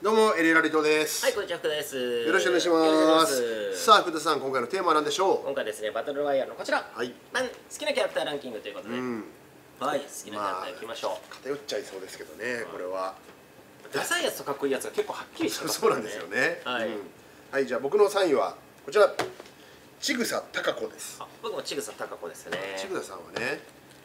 どうもエレラリトです、はい、こんにちは、福田です。よろしくお願いします。さあ福田さん今回のテーマは何でしょ今回ですね、バトルロワイヤルのこちら、うはい。まあ、好きなキャラクターランキングということで、うん。はい、好きなキャラクターいきましょう。偏っちゃいそうですけどねこれは。ダサいやつとかっこいいやつが結構はっきりしてます そうなんですよね。はい。うん。はいじゃあ僕の3位はこちら。ちぐさたか子です。あ僕もちぐさたか子ですね。ちぐささんはね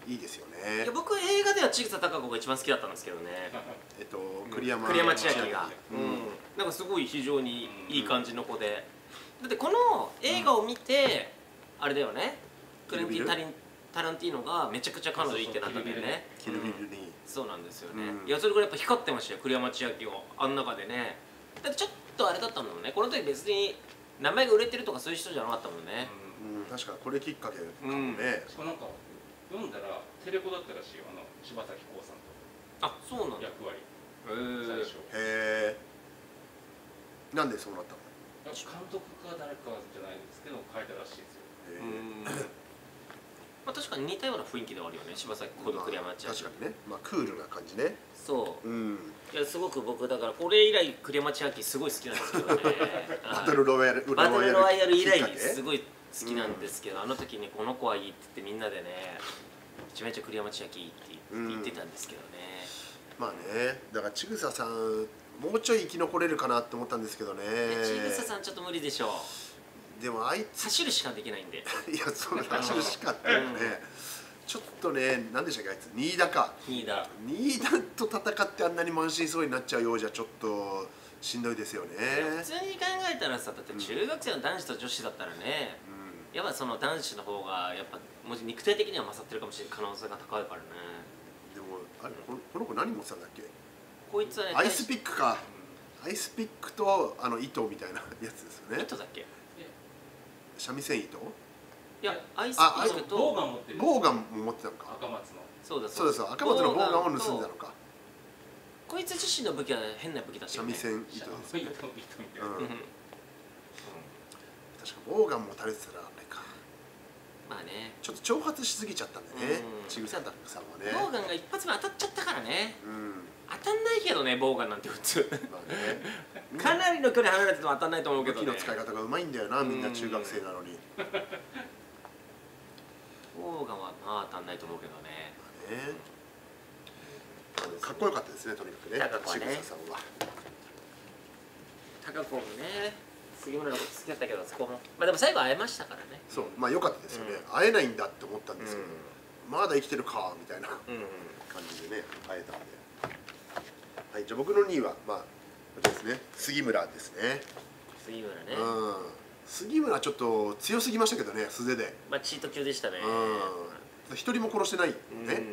いいですよね。いや僕映画ではちぐさたか子が一番好きだったんですけどね。えっと栗山栗山千明が、ううん。ん、なんかすごい非常にいい感じの子で、だってこの映画を見て、あれだよね、クレンティ・タリンタランティーノがめちゃくちゃ彼女いいってなったんだよね。キルビルうん。に。そうなんですよね、うん。いやそれぐらいやっぱ光ってましたよ栗山千明を。あん中でね。だってちょっとあれだったもんね。この時別に名前が売れてるとかそういう人じゃなかったもんね。うん。確かこれきっかけかもね。しかもなんか読んだらテレコだったらしいよあの柴咲コウさんと。あそうなん役割。え最初。へえなんでそうなったの？監督か誰かじゃないですけど書いたらしいですよ。まあ確かに似たような雰囲気ではあるよね柴咲コウと栗山千明確かにね。まあクールな感じね。そう。うん。いやすごく僕だからこれ以来栗山千明すごい好きなんですけどね。バトルロワイヤルバトルロワイヤル以来すごい好きなんですけど、あの時にこの子はいいって言ってみんなでねめちゃめちゃ栗山千明いいって言ってたんですけどね、まあねだからちぐささんもうちょい生き残れるかなって思ったんですけどね。ちぐささんちょっと無理でしょう。でもあいつ走るしかできないんで。いやその走るしかってね、ちょっとね何でしたっけあいつ。新田か。リーダー新田と戦ってあんなに満身そうになっちゃうようじゃちょっとしんどいですよね。普通に考えたらさだって中学生の男子と女子だったらね、うやっぱその男子の方がやっぱもし肉体的には勝ってるかもしれない可能性が高いからね。んでもあれこのこの子何持ってたんだっけ？こいつはねアイスピックか。アイスピックとあの糸みたいな やつですよね。糸だっけ？三味線糸？いやアイスピあックとボーガン持ってる。ボウガンも持ってたのか。赤松の。そうだそうですよ赤松のボウガンを盗んだのか。こいつ自身の武器は変な武器だったよね。三味線糸です糸糸 糸みたいな、うん。うん確かボウガンも垂れてたらまあね。ちょっと挑発しすぎちゃったんだね。うん。ちぐさたくさんはね。ボウガンが一発目当たっちゃったからね。うん。当たんないけどねボウガンなんて普通。まあね。かなりの距離離れてても当たんないと思うけ武ど、ね、器の使い方がうまいんだよなみんな中学生なのに。ボウガンはまあ当たんないと思うけどね。ね。かっこよかったですねとにかくね。ちぐささんは。高子もね杉村のこと好きだったけどそこも。まあでも最後会えましたからね。そうまあよかったですよね、うん、会えないんだって思ったんですけど、うん、まだ生きてるかみたいな感じでね会えたんで。はいじゃあ僕の2位はまあこちらですね。杉村ですね。杉村ね。うん。杉村ちょっと強すぎましたけどね素手で。まあチート級でしたね。うん。一人も殺してないね、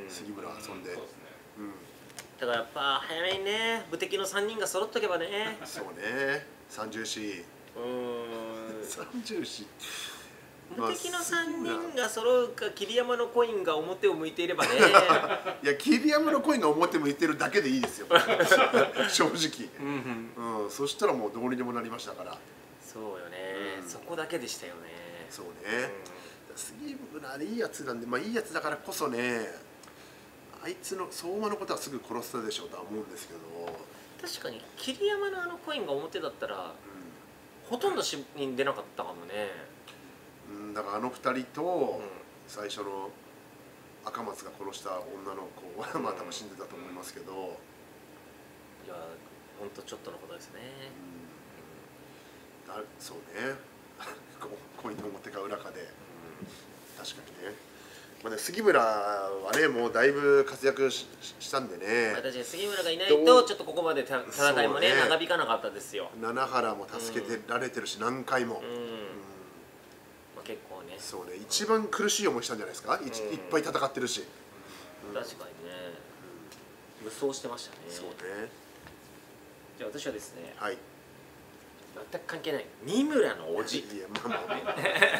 杉村そんで、うん、そうですね、うん。だからやっぱ早めにね。無敵の3人が揃っとけばね。そうね。三重四。三重市無敵の3人が揃うか桐山のコインが表を向いていればね。いや桐山のコインが表向いてるだけでいいですよ。正直、うんうん、うん、そしたらもうどうにでもなりましたから。そうよね、うん、そこだけでしたよね。そうね、うん、スあれいいやつなんでまあいいやつだからこそねあいつの相馬のことはすぐ殺したでしょうとは思うんですけど。確かに桐山のあのコインが表だったら、うん。ほとんど死に出なかったかもね。うんうん、だからあの二人とうん。最初の赤松が殺した女の子は まあ多分死んでたと思いますけど、うんいやほんとちょっとのことですね。だそうね。こコインの表か裏かで。確かにね、まあね、杉村はねもうだいぶ活躍しししたんでね。私は杉村がいないとちょっとここまでた戦いもねね。長引かなかったですよ。七原も助けてられてるし、何回も、うん、うん。まあ、結構ね。そうね。一番苦しい思いしたんじゃないですか、いいっぱい戦ってるし、確かにね。無双してましたね。そうね。じゃあ私はですねはい。全く関係ない。三村のおじいやまあまあ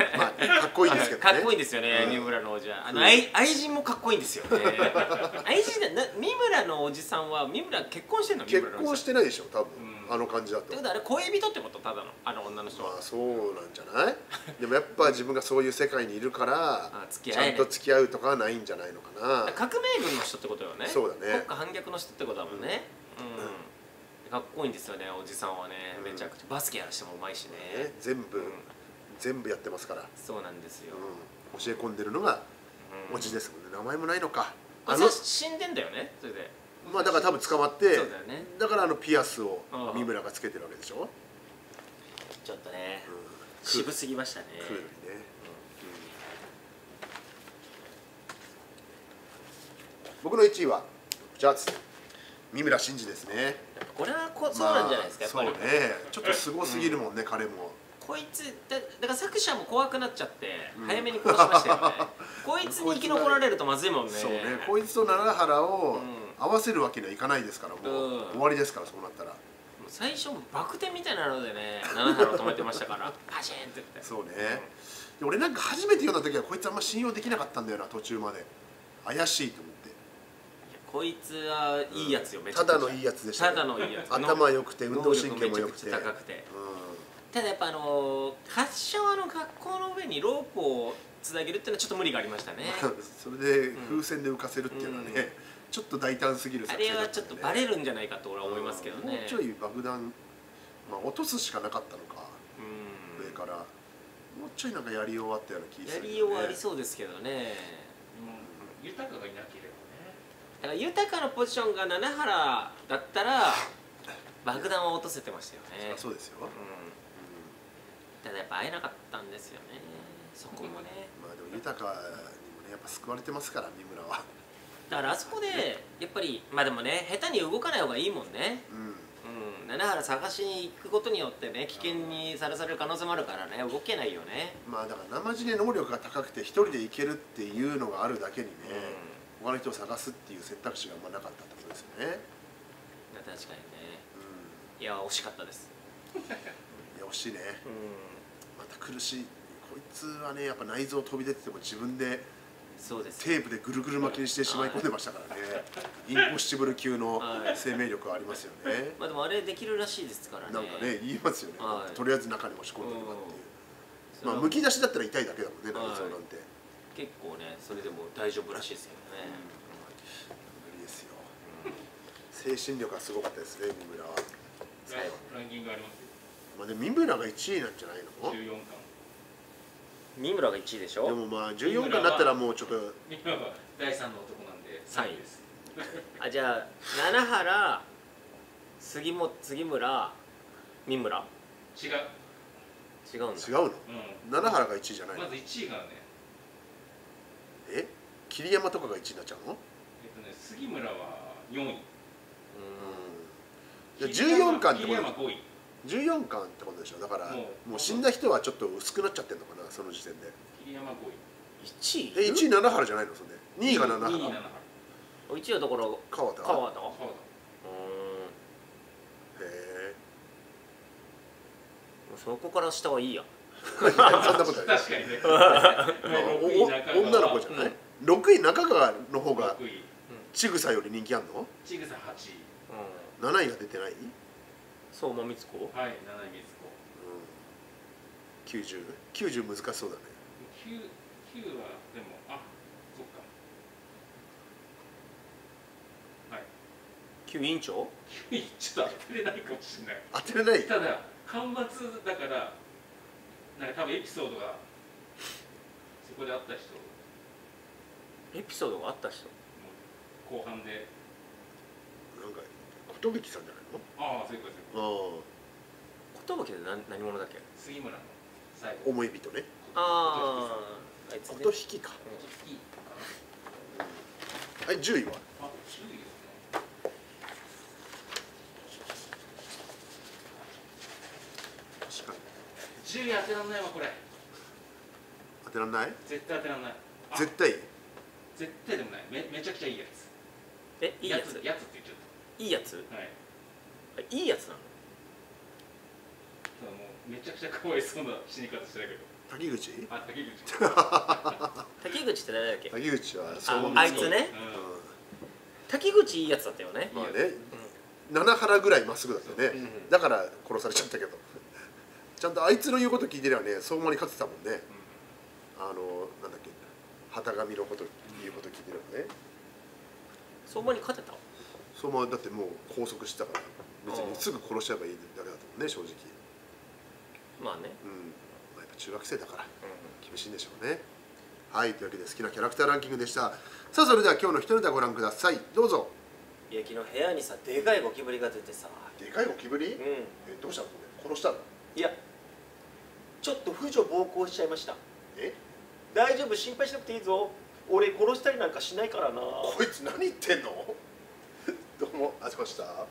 っこいいですけどね。かっこいいんですよね、うん。三村のおじはあう。んの愛愛人もかっこいいんですよね。愛人だな三村のおじさんは三村結婚してんの？三結婚してないでしょ多分、うん。あの感じだと。ってことはあれ恋人ってこと？ただのあの女の人は、まあそうなんじゃない？でもやっぱ自分がそういう世界にいるからちゃんと付き合うとかはないんじゃないのかな。革命軍の人ってことよね。そうだね。国家反逆の人ってことだもんね。うん、かっこいいんですよねおじさんはねうん。めちゃくちゃ。バスケやらしてもうまいしね。ね全部、うん全部やってますから、そうなんですよ、うん、教え込んでるのがうん。おじですもんね。名前もないのか。ああの死んでんだよね？それで。まあだから多分捕まってそうだよね。だからあのピアスを三村がつけてるわけでしょ、ちょっとねうん、渋すぎましたね。クールにね、僕の1位はじゃあ三村真司ですね。これはこそうなんじゃないですか、まあやっぱり。そうね。ちょっとすごすぎるもんね、彼もこいつだだから作者も怖くなっちゃって、うん。早めに殺しましたよね。こいつに生き残られるとまずいもんね。そうね。こいつと奈良原をうん。合わせるわけにはいかないですからもう、うん。終わりですからそうなったら。最初もバク転みたいなのでね七原を止めてましたから パシーンって言って。そうね、で俺なんか初めて読んだ時はこいつあんま信用できなかったんだよな途中まで。怪しいと思って。こいつはいいやつよめちゃくちゃ。ただのいいやつでしたただのいいやつ。頭良くて運動神経も良くて。高くて。うただやっぱあのー発祥の学校の上にロープをつなげるっていうのはちょっと無理がありましたね。ん、それで風船で浮かせるっていうのはね、うん。ちょっと大胆すぎるあ作戦だたんで。れはちょっとバレるんじゃないかと俺は思いますけどね。もうちょい爆弾、まあ、落とすしかなかったのか、うん。上から。もうちょいなんかやり終わったような気がする、やりようはありそうですけどね。うん豊かがいなけれだから豊かなポジションが七原だったら爆弾は落とせてましたよね。そうですよ、うんただやっぱ会えなかったんですよね。そこもね。まあでも豊かにもねやっぱ救われてますから三村は。だからあそこでやっぱりまあでもね下手に動かない方がいいもんね。うん。うん。七原探しに行くことによってね危険にさらされる可能性もあるからね動けないよね。まあだから生地で能力が高くて一人で行けるっていうのがあるだけにね、他の人を探すっていう選択肢があんまなかったってことですよね。うん確かにね。ういや惜しかったです。んいや惜しいね。うんまた苦しい。こいつはねやっぱ内臓飛び出てても自分でそうです。テープでぐるぐる巻きにしてしまい込んでましたからね。インポッシブル級のはい。生命力はありますよね。まあでもあれできるらしいですからね。なんかね言いますよね、はい。とりあえず中に押し込んでるかっていう、まあむき出しだったら痛いだけだもんねはい。内臓なんて、結構ねそれでも大丈夫らしいですけどね、無理ですよ。精神力がすごかったですね三村は、ランキングあります。よまあ、でも三村が1位なんじゃないの？14巻三村が1位でしょ？でもまあ14巻になったらもうちょっと。今は第三の男なんで3位です。あじゃあ七原杉も杉村三村？違う、違うんだ。違うの？うん、七原が1位じゃないの？まず1位がねえ？桐山とかが1位になっちゃうの？えっとね杉村は4位。うん。うんじゃあ14巻ってこと？桐山5位14巻ってことでしょ。だからもう死んだ人はちょっと薄くなっちゃってんのかなその時点で。桐山5位1位？え1位七原じゃないの？それで2位が七2位原七1位はだから川田？川田？うん。へそこから下はいいや。えそんなことない。だ 確かにね。まあ お6位お中川。女の子じゃない？6位中川の方が6位。ちぐさより人気あんの？ちぐさ8位。うん。7位が出てない、うん、相馬光子？はい7位水子。90?90 難しそうだね。9 9はでもあそっか。はい。旧委員長？9位ちょっと当てれないかもしれない。当てれない？ただ間伐だからなんか多分エピソードがそこであった人。エピソードがあった人？後半で。なんか寿さんじゃないああそういうことですの寿って何何者だっけ？杉村の最ああ後。思い人ね。ああ。あいつね琴引き。はい10位は？あ10位ですね。確かに。10位当てらんないわこれ。当てらんない？絶対当てらんない。あ。絶対？絶対でもない。めめちゃくちゃいいやつ。えいいやつ？やつって言っちゃっいいやつ？たはい。あいいやつなの？ただもうめちゃくちゃかわいそうな死に方してたけど。滝口？あ竹口。滝口って誰だっけ？滝口はあうあいつね。う滝口いいやつだったよね。まあね。七原ぐらいまっすぐだったね、うんだから殺されちゃったけど。ちゃんとあいつの言うこと聞いてりゃね相馬に勝ってたもんね。ん。あのなんだっけ。旗神のこと言うこと聞いてればね。相馬に勝てた？相馬だってもう拘束してたから別にすぐ殺しちゃえばいいだけだと思うね正直。まあね、うん、まあ、やっぱ中学生だからう厳しいんでしょうね。はいというわけで好きなキャラクターランキングでした。さあそれでは今日の一人でご覧ください。どうぞ。ん、いや昨日部屋にさでかいゴキブリが出てさ。でかいゴキブリ？うん。えどうしたの？殺したの？いやちょっと婦女暴行しちゃいました。え？大丈夫？心配しなくていいぞ。俺殺したりなんかしないからな。こいつ何言ってんの？どうもあずこでした。